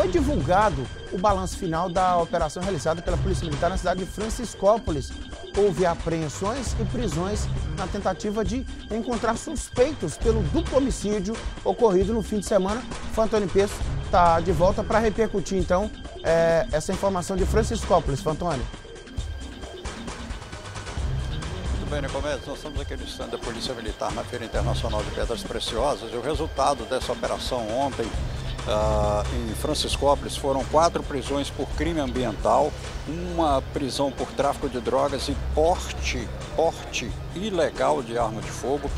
Foi divulgado o balanço final da operação realizada pela Polícia Militar na cidade de Franciscópolis. Houve apreensões e prisões na tentativa de encontrar suspeitos pelo duplo homicídio ocorrido no fim de semana. Fantoni Peço está de volta para repercutir, então, é, essa informação de Franciscópolis. Fantoni. bem, Nicomedes, nós estamos aqui no stand da Polícia Militar na Feira Internacional de Pedras Preciosas e o resultado dessa operação ontem uh, em Franciscópolis foram quatro prisões por crime ambiental, uma prisão por tráfico de drogas e porte, porte ilegal de arma de fogo,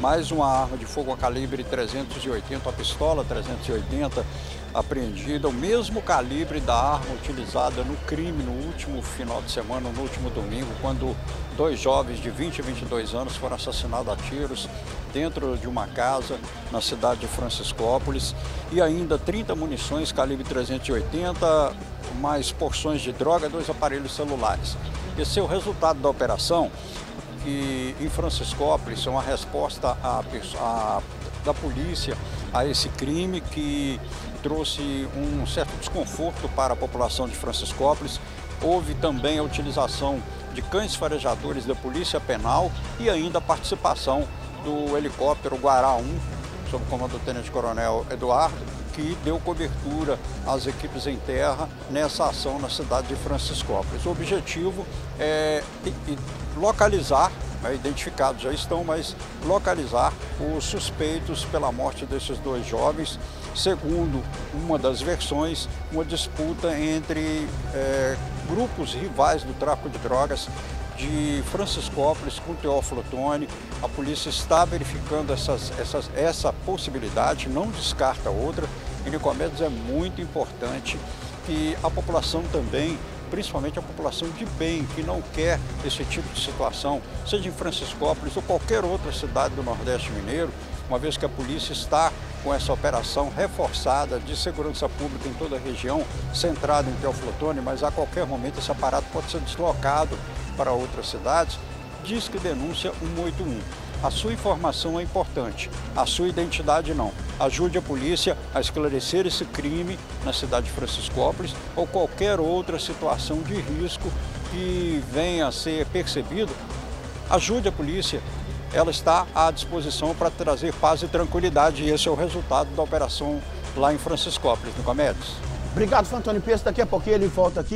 mais uma arma de fogo a calibre 380, a pistola 380 apreendida, o mesmo calibre da arma utilizada no crime no último final de semana, no último domingo, quando dois jovens de 20 e 22 anos foram assassinados a tiros dentro de uma casa na cidade de Franciscópolis e ainda 30 munições calibre 380, mais porções de droga, dois aparelhos celulares. Esse é o resultado da operação que em Franciscópolis é uma resposta a, a, da polícia a esse crime que trouxe um certo desconforto para a população de Franciscópolis. Houve também a utilização de cães farejadores da Polícia Penal e ainda a participação do helicóptero Guará 1, sob o comando do Tenente Coronel Eduardo, que deu cobertura às equipes em terra nessa ação na cidade de Franciscópolis. O objetivo é localizar né, identificados já estão, mas localizar os suspeitos pela morte desses dois jovens, segundo uma das versões, uma disputa entre é, grupos rivais do tráfico de drogas de Franciscópolis com Teófilo Otoni. A polícia está verificando essas, essas, essa possibilidade, não descarta outra. E Nicomedes é muito importante que a população também principalmente a população de bem, que não quer esse tipo de situação, seja em Franciscópolis ou qualquer outra cidade do Nordeste Mineiro, uma vez que a polícia está com essa operação reforçada de segurança pública em toda a região, centrada em Teoflotone, mas a qualquer momento esse aparato pode ser deslocado para outras cidades, diz que denúncia 181. A sua informação é importante, a sua identidade não. Ajude a polícia a esclarecer esse crime na cidade de Franciscópolis ou qualquer outra situação de risco que venha a ser percebido. Ajude a polícia, ela está à disposição para trazer paz e tranquilidade e esse é o resultado da operação lá em Franciscópolis, no Comédios. Obrigado, Fantônio Peço. Daqui a pouquinho ele volta aqui.